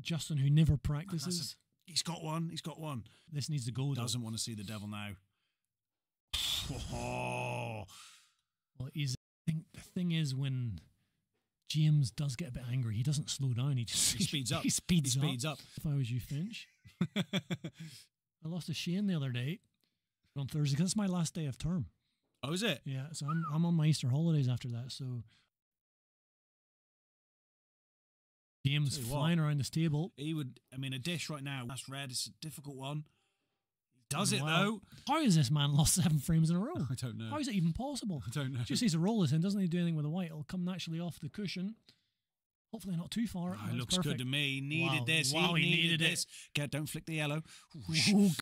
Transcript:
Justin, who never practices, He's got one. He's got one. this needs to go. Though. Doesn't want to see the devil now. Oh, Well, he's. I think the thing is when James does get a bit angry, he doesn't slow down. He just he speeds up. He speeds, He speeds up. If I was you, Finch, I lost a Shane the other day on Thursday because it's my last day of term. Oh, is it? Yeah, so I'm I'm on my Easter holidays after that. So James Tell you what. flying around the table. He would. I mean, a dish right now. That's red. It's a difficult one. He does it Wow. though. How has this man lost seven frames in a row? I don't know. How is it even possible? I don't know. Just needs to roll this in. Doesn't he do anything with the white. It'll come naturally off the cushion. Hopefully not too far. Oh, it looks perfect. good to me. He needed Wow. this. Wow, he, he needed, needed it. this. Get, don't flick the yellow. Oh,